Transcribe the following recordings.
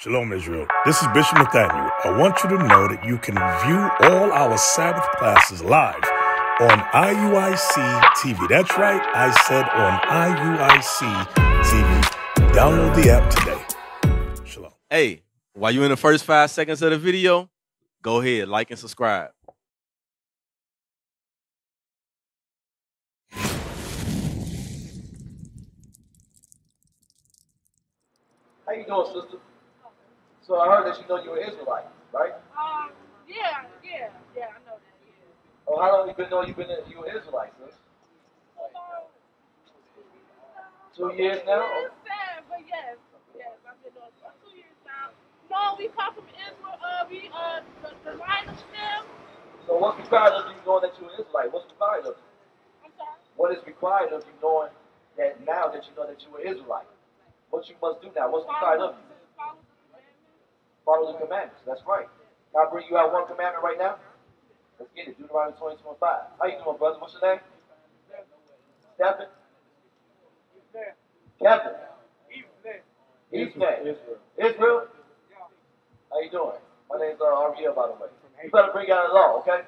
Shalom, Israel. This is Bishop Nathanyel. I want you to know that you can view all our Sabbath classes live on IUIC TV. That's right, I said on IUIC TV. Download the app today. Shalom. Hey, while you're in the first five seconds of the video, go ahead, like and subscribe. How you doing, sister? So I heard that you know you're an Israelite, right? Um, yeah, yeah, yeah, I know that, yeah. Oh, how long you been knowing you've been a, you an Israelite, sis? About Two years now? It's sad, but yes, yes, I've been doing it for two years now. No, we come from Israel, uh, we, uh, the, the line of Shem. So what's required of you knowing that you're an Israelite? What's required of you? I'm sorry. What is required of you knowing that now that you know that you're an Israelite? What you must do now? What's required of you? Follow the commandments. Follow the commandments. That's right. Can I bring you out one commandment right now? Let's get it. Deuteronomy 22 and 5. How you doing, brother? What's your name? Stephen? Eastman. Israel. Israel? How you doing? My name's uh, Ariel, by the way. You better bring out the law, okay?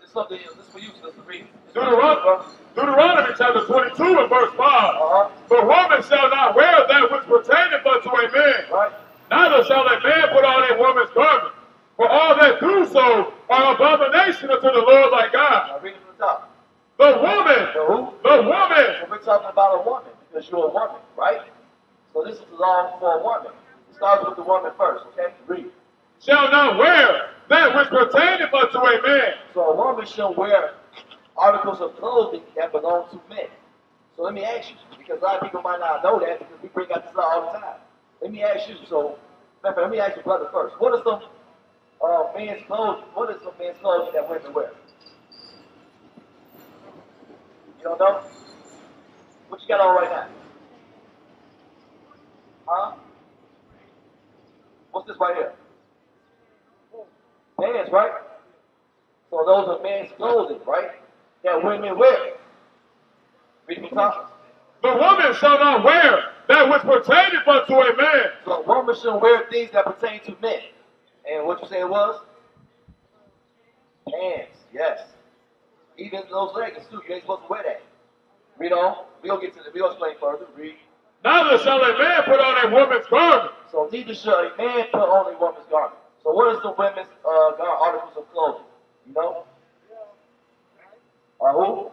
This is something. This is for you, sister. Read. Deuteronomy, Deuteronomy chapter 22 and verse 5. Uh-huh. The woman shall not wear that which pertaineth unto a man, Right? Neither shall a man put on a woman's garment. For all that do so are abomination unto the Lord thy God. Now read it from the top. The woman, The who? the woman, So we're talking about a woman because you're a woman, right? So this is the law for a woman. It starts with the woman first, okay? Read. shall not wear that which pertaineth unto a man. So a woman shall wear articles of clothing that belong to men. So let me ask you, because a lot of people might not know that because we bring out this law all the time. Let me ask you, so matter let me ask your brother first. What are some uh, men's clothing? What is some men's clothing that women wear? You don't know? What you got on right now? Huh? What's this right here? Pants, right? So those are men's clothing, right? That women wear. Read top. The woman shall not wear that which pertaineth unto a man. So a woman should wear things that pertain to men. And what you say it was? Pants, yes. Even those leggings too. You ain't supposed to wear that. Read on. We'll get to the we'll explain further. Read. Neither shall a man put on a woman's garment. So neither should a man put on a woman's garment. So what is the women's uh, articles of clothing? You know? Uh, who?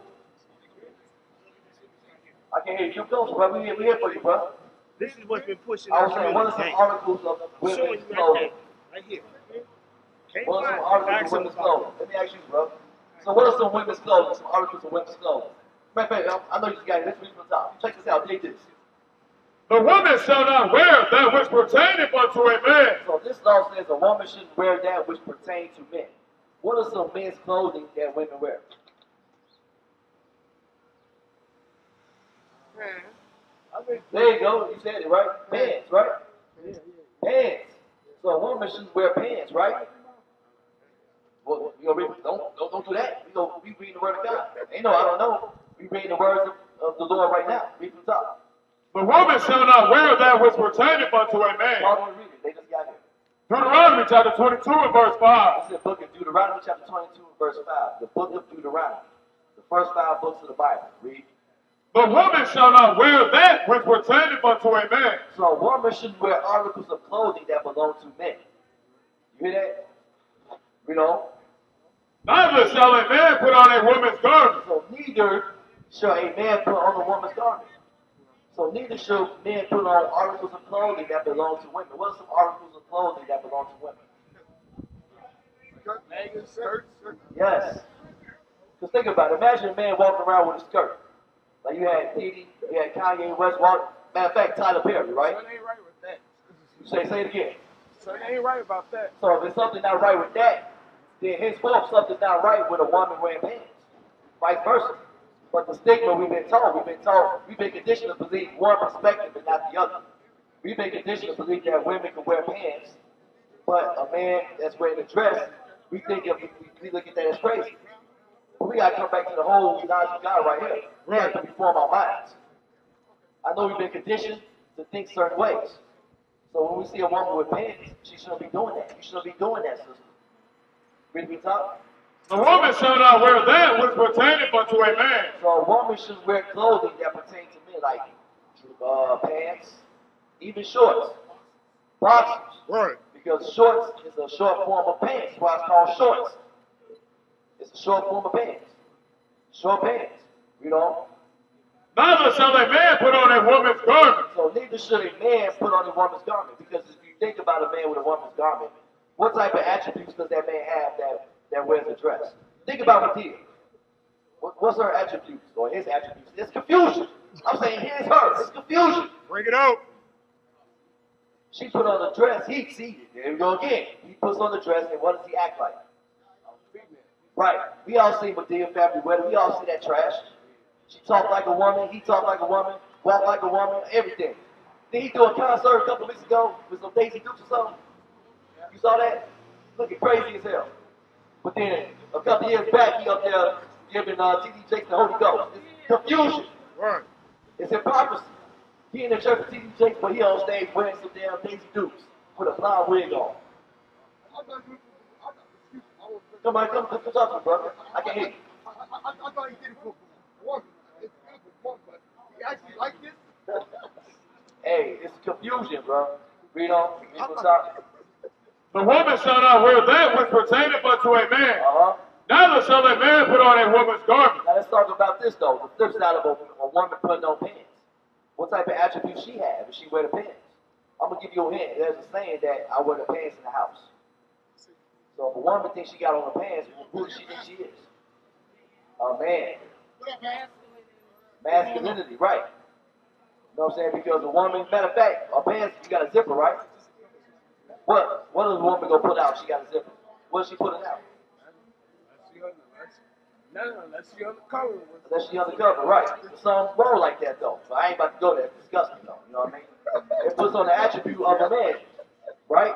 I can hear you. You close, bro. We, we here for you, bro. This is what's been pushing I was us saying, through what are some articles of I'm showing women's you right clothing? there, right here. Can't What are some find articles facts of in the clothing? Let me ask you, bro. So what are some women's clothing? Some articles of women's clothing. Matter of fact, I I know you just got it. Let's read from the top. Check this out. Take this. The woman shall not wear that which pertaineth unto a man. So this law says a woman shouldn't wear that which pertains to men. What are some men's clothing that women wear? Mm-hmm. There you go. You said it right. Pants, right? Pants. So a woman shouldn't wear pants, right? Well, you know, don't, don't don't do that. We go. We reading the word of God. Ain't no, I don't know. We reading the words of, of the Lord right now. Read from the top. The woman shall not wear that which pertaineth unto a man. Y'all don't read it. They just got here. Deuteronomy chapter 22 and verse 5. It's the book of Deuteronomy, chapter 22, and verse 5. The book of Deuteronomy. The first five books of the Bible. Read. The woman shall not wear that which pertaineth unto a man. So a woman shouldn't wear articles of clothing that belong to men. You hear that? You know? Neither shall a man put on a woman's garment. So neither shall a man put on a woman's garment. So neither shall men put on articles of clothing that belong to women. What are some articles of clothing that belong to women? Yes. Because think about it. Imagine a man walking around with a skirt. Like you had Diddy, you had Kanye West walk. Matter of fact, Tyler Perry, right? Something ain't right with that. Say, say it again. Something ain't right about that. So if there's something not right with that, then henceforth something's not right with a woman wearing pants. Vice versa. But the stigma we've been told, we've been told, we've been conditioned to believe one perspective and not the other. We've been conditioned to believe that women can wear pants, but a man that's wearing a dress, we think of, we look at that as crazy. But we gotta come back to the whole knowledge of God right here. We have to reform our minds. I know we've been conditioned to think certain ways. So when we see a woman with pants, she shouldn't be doing that. You shouldn't be doing that, sister. Read me talk. The woman shall not wear that which pertaineth unto a man. So a woman should wear clothing that pertain to men, like uh, pants, even shorts, boxers. Right. Because shorts is a short form of pants. Why it's called shorts. It's a short form of pants. Short pants. You know? Neither shall a man put on a woman's garment. So neither should a man put on a woman's garment. Because if you think about a man with a woman's garment, what type of attributes does that man have that, that wears a dress? Think about Madea. What, what's her attributes or his attributes? It's confusion. I'm saying here's her. It's confusion. Bring it out. She put on a dress, he exceeded. There we go again. He puts on the dress, and what does he act like? Right. We all see Madea family wedding. We all see that trash. She talked like a woman. He talked like a woman. Walked like a woman. Everything. Did he do a concert a couple weeks ago with some Daisy Dukes or something? You saw that? Looking crazy as hell. But then a couple years back, he up there giving uh, T.D. Jakes the Holy Ghost. It's confusion. Right. It's hypocrisy. He in the church with T.D. Jakes, but he on stage wearing some damn Daisy Dukes with a blonde wig on. Come on, come, come, come talk to me, brother. I can hear you. I thought he did it for one. It's good for one, but he actually like this. Hey, it's confusion, bro. Read on. Read what's up. The woman shall not wear that which pertaineth unto a man. Uh-huh. Neither shall a man put on a woman's garment. Now let's talk about this though. The flip side of a, a woman putting on pants. What type of attributes she have if she wear the pants? I'm gonna give you a hint. There's a saying that I wear the pants in the house. So if a woman thinks she got on the pants, who does she think she is? A man. Masculinity, right. You know what I'm saying? Because a woman, matter of fact, her pants, you got a zipper, right? What? What does a woman go put out? She got a zipper. What is she putting out? No, no, let's see on the cover. Unless she undercover, right. Some roll like that though. So I ain't about to go there. It's disgusting though. You know what I mean? It puts on the attribute of a man, right?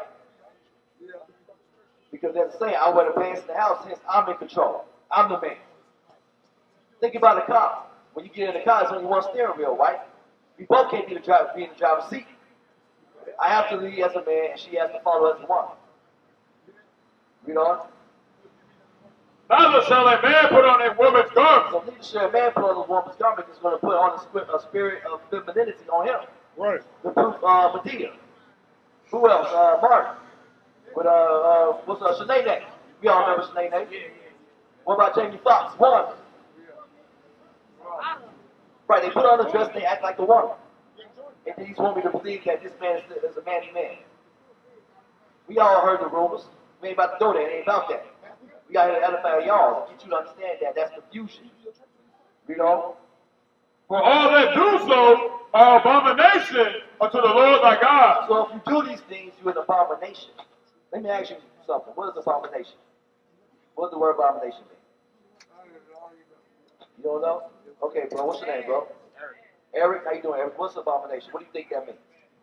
Because they're saying, I wear the pants in the house, hence I'm in control. I'm the man. Think about a car. When you get in the car, it's only one steering wheel, right? We both can't be the driver, be in the driver's seat. I have to lead as a man, and she has to follow as a woman. You know? Neither shall a man put on a woman's garment. So neither should a man put on a woman's garment that's going to put on a spirit, a spirit of femininity on him. Right. The proof, uh, Madea. Who else? Uh, Martin. With, uh, uh, what's, uh, Sheneneh We all remember Sheneneh What about Jamie Foxx? One. Right, they put on a dress and they act like a woman. And want me to believe that this man is, is a manly man. We all heard the rumors. We ain't about to go there. It ain't about that. We got to edify y'all to get you to understand that that's confusion. You know? For all that do so are abomination unto the Lord thy God. So if you do these things, you're an abomination. Let me ask you something. What is abomination? What does the word abomination mean? You don't know? Okay, bro. What's your name, bro? Eric. Eric, how you doing, Eric? What's abomination? What do you think that means?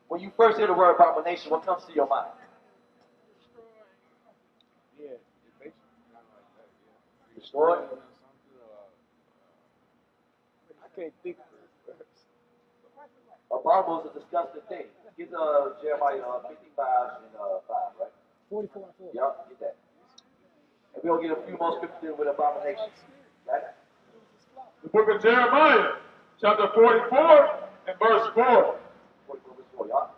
When you first hear the word abomination, what comes to your mind? Yeah. It's basically kind of like that. Yeah. Destroy? I can't think. Abominable is a disgusting thing. Get uh, Jeremiah uh, 55 and uh, 5, right? 44 and 4. Yup, get that. And we'll get a few more scriptures with abominations. Right? The book of Jeremiah, chapter 44 and verse 4. 44 verse 4, y'all.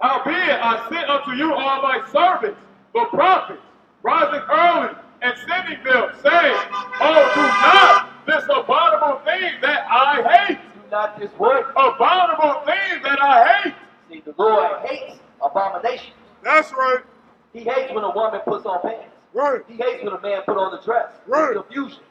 Howbeit I sent unto you all my servants, the prophets, rising early and sending them, saying, Oh, do not this abominable thing that I hate. Do not this word. Abominable thing that I hate. See, the Lord hates abomination. That's right. He hates when a woman puts on pants. Right. He hates when a man put on the dress. Right. It's confusion.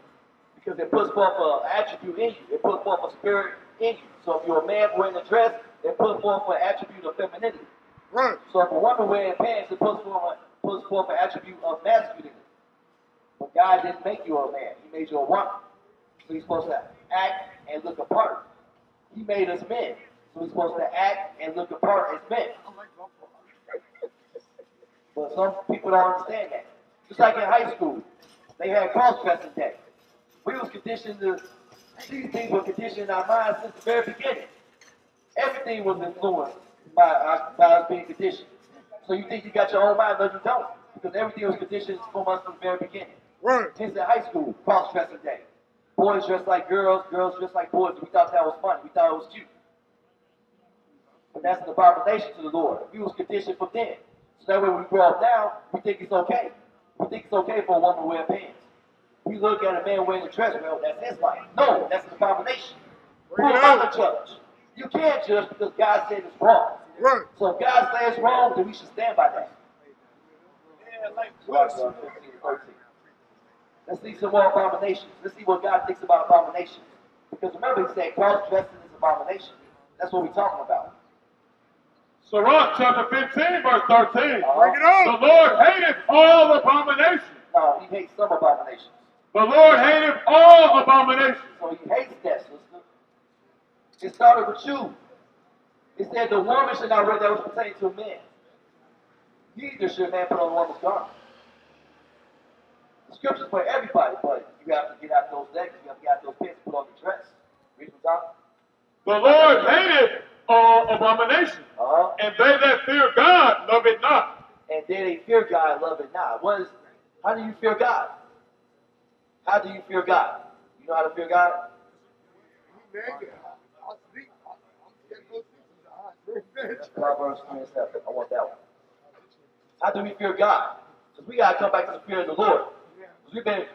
Because it puts forth an attribute in you. It puts forth a spirit in you. So if you're a man wearing a dress, it puts forth an attribute of femininity. Right. So if a woman wearing pants, it puts forth, a, puts forth an attribute of masculinity. But God didn't make you a man. He made you a woman. So he's supposed to act and look apart. He made us men. So he's supposed to act and look apart as men. Oh But some people don't understand that. Just like in high school, they had cross-dressing day. We was conditioned to, these things were conditioned in our minds since the very beginning. Everything was influenced by, us- by us being conditioned. So you think you got your own mind, but you don't. Because everything was conditioned from us from the very beginning. Right. Kids in high school, cross dressing day. Boys dressed like girls, girls dressed like boys. We thought that was funny. We thought it was cute. But that's an abomination to the Lord. We was conditioned from then. So that way when we grow up now, we think it's okay. We think it's okay for a woman to wear pants. We look at a man wearing a dress, well, that's his life. No, that's an abomination. Am I to judge? You can't judge because God said it's wrong. Right. So if God says it's wrong, then we should stand by that. Yeah, like Mark 15 to 13. Let's see some more abominations. Let's see what God thinks about abominations. Because remember, he said cross dressing is abomination. That's what we're talking about. Sirach chapter 15, verse 13. Bring it The. Lord hateth all abominations. No, he hates some abominations. The Lord hateth all abominations. So he hates that, sister. It started with you. It said the woman should not wear that which pertains to men. Neither should a man put on a woman's garment. The scriptures for everybody, but you have to get out those legs, you have to get out those pants, put on the dress. Read from top. The Lord hateth all abominations. Uh-huh. And they that fear God love it not. and they that fear God, love it not. What is? How do you fear God? How do you fear God? You know how to fear God? Man, I sleep. I'm scared to go sleep. It's Proverbs 27. I want that one. How do we fear God? Because we gotta come back to the fear of the Lord. 'Cause we've been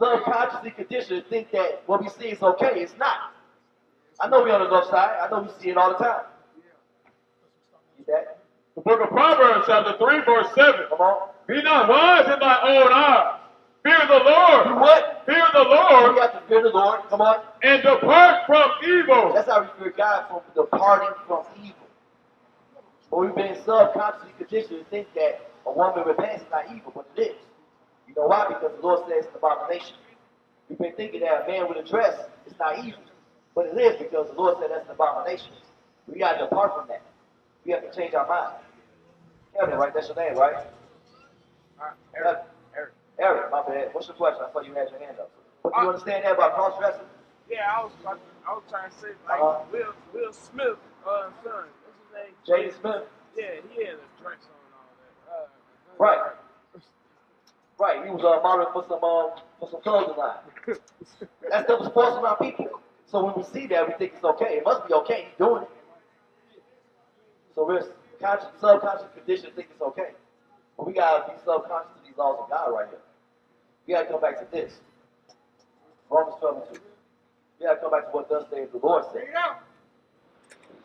subconsciously conditioned to think that what we see is okay. It's not. I know we're on the left side. I know we see it all the time. That? The book of Proverbs, chapter 3, verse 7. Come on. Be not wise in thy own eyes. Fear the Do Lord. what? Fear the Lord. We Lord have to fear the Lord. Come on. and depart from evil. That's how we fear God from departing from evil. But we've been subconsciously conditioned to think that a woman with pants is not evil, but it is. You know why? Because the Lord says it's an abomination. We've been thinking that a man with a dress is not evil, but it is because the Lord said that's an abomination. We got to depart from that. We have to change our mind. Kevin, right? That's your name, right? Eric. Eric. Eric, my bad. What's your question? I thought you had your hand up. Do you understand that about cross dressing? Yeah, I was I was trying to say like Uh-huh. Will Will Smith, uh, son. What's his name? Jaden Smith? Yeah, he had a dress on and all that. Uh, Right. Right, he was uh, modeling for some um, for some clothing line. That stuff was forcing our people. So when we see that, we think it's okay. It must be okay. He's doing it. So we're conscious, subconscious conditioned to think it's okay. But we gotta be subconscious to these laws of God right here. We gotta come back to this. Romans 12 and 2. We gotta come back to what thus saith the Lord said.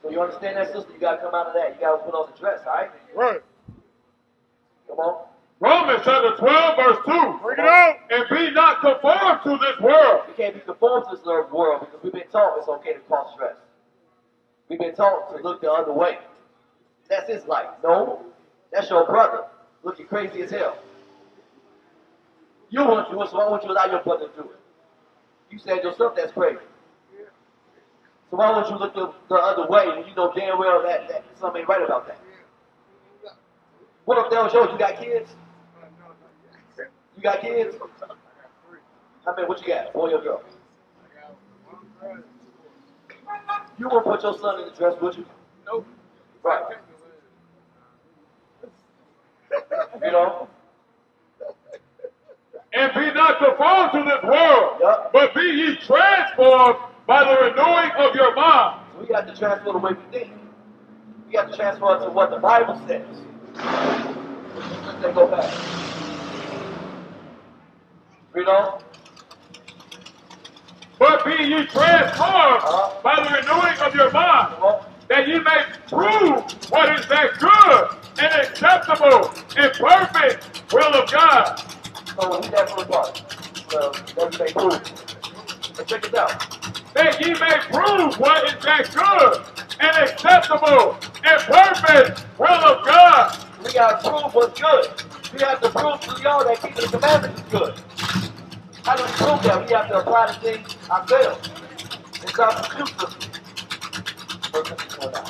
So you understand that, sister? You gotta come out of that. You gotta put on the dress, all right? Right. Come on. Romans chapter 12, verse 2. Bring it on. And be not conformed to this world. We can't be conformed to this third world because we've been taught it's okay to cross dress. We've been taught to look the other way. That's his life. No, that's your brother. Looking crazy as hell. You want to do it, so why won't you allow your brother to do it? You said yourself that's crazy. So why won't you look the, the other way when you know damn well that, that something ain't right about that? What if that was yours? You got kids? You got kids? How many? What you got? Boy or girl? You won't put your son in the dress, would you? Nope. Right. You know? And be not conformed to this world. Yup. But be ye transformed by the renewing of your mind. So we have to transfer the way we think. We have to transfer it to what the Bible says. Let's go back. You know? But be ye transformed Uh-huh. by the renewing of your mind. Come on. that ye may prove what is that good and acceptable and perfect will of God. So that first part. So that's they prove. But check this out. That ye may prove what is that good and acceptable and perfect will of God. We gotta prove what's good. We have to prove to y'all that keeping the commandments is good. How do we prove that? We have to apply the things ourselves. It's our system. Verse 54 now.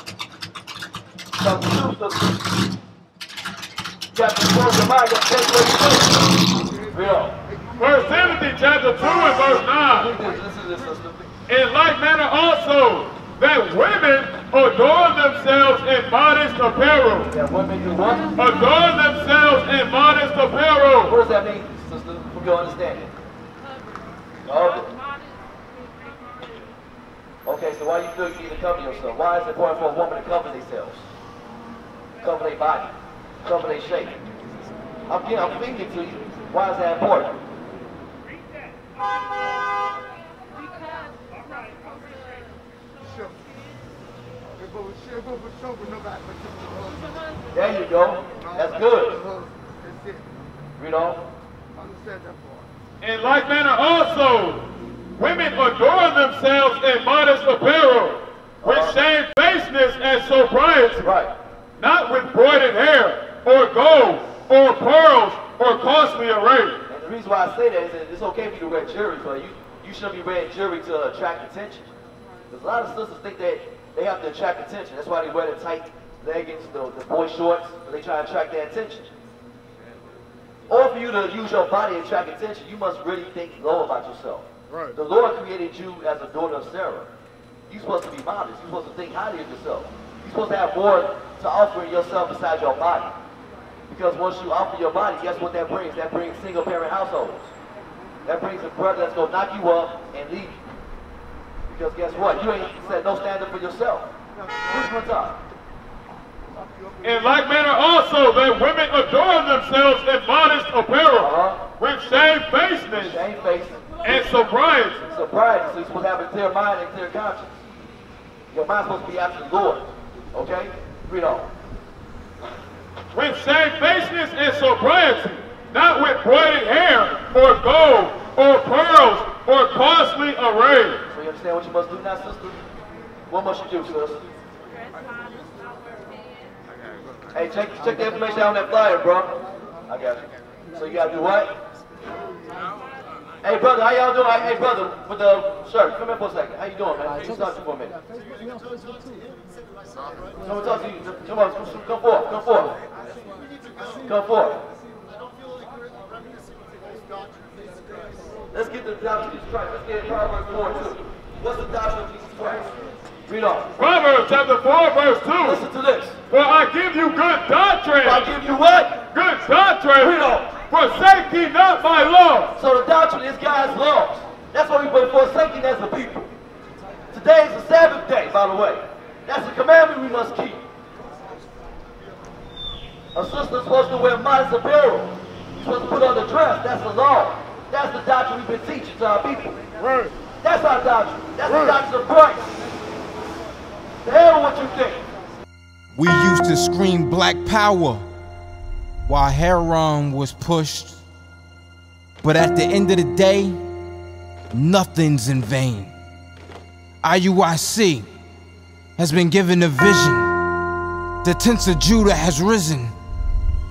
Our pursuit system. You have to prove your mind, you have to take what you do. First Timothy chapter 2 and verse 9. Look at this, this is this system. In like manner also, that women adorn themselves in modest apparel. That women do what? Adorn themselves in modest apparel. What does that mean, sister, from your understanding? Okay. Okay, so why do you feel you need to cover yourself? Why is it important for a woman to cover themselves? Cover their body, cover their shape. I'm, getting, I'm thinking to you, why is that important? Sure. If it was shit, if it was sober, nobody but you. There you go. That's good. You know? Understand that part. In like manner also, women adorn themselves in modest apparel, with Uh-huh. shamefacedness and sobriety, Right. not with broided hair, or gold, or pearls, or costly array. And the reason why I say that is that it's okay for you to wear jewelry, but you, you shouldn't be wearing jewelry to attract attention. Because a lot of sisters think that they have to attract attention. That's why they wear the tight leggings, the, the boy shorts, but they try to attract their attention. Or for you to use your body to attract attention, you must really think low about yourself. Right. The Lord created you as a daughter of Sarah. You're supposed to be modest. You're supposed to think highly of yourself. You're supposed to have more to offer yourself besides your body. Because once you offer your body, guess what that brings? That brings single parent households. That brings a brother that's gonna knock you up and leave you. Because guess what? You ain't set no standard for yourself. Which one's up? In like manner also, that women adorn themselves in modest apparel, Uh-huh. with shamefacedness Shame and sobriety, sobriety. So you're supposed to have a clear mind and clear conscience. Your mind's supposed to be after the Lord. Okay? Read on. With shamefacedness and sobriety, not with broided hair, or gold, or pearls, or costly array. So you understand what you must do now, sister? What must you do, sister? Hey, check check the information out on that flyer, bro. I got you. So you gotta do what? Hey brother, how y'all doing? Hey brother, with the shirt, come here for a second. How you doing, man? Let me talk to you for a minute. Come talk to you. Come on, come, forward, come forward. Come forward. Let's get the doctrine of Jesus Christ. Let's get Proverbs 4 and 2. What's the doctrine of Jesus Christ? Read on. Proverbs chapter 4, verse 2. Listen to this. For I give you good doctrine, I give you what? good doctrine, Read on. forsake ye not my law. So the doctrine is God's laws. That's what we've been forsaking as a people. Today is the Sabbath day, by the way. That's a commandment we must keep. A sister's supposed to wear modest apparel. She's supposed to put on the dress. That's the law. That's the doctrine we've been teaching to our people. Right. That's our doctrine. That's the doctrine of Christ. The hell what you think. We used to scream black power while heroin was pushed. But at the end of the day, nothing's in vain. IUIC has been given a vision. The tents of Judah has risen.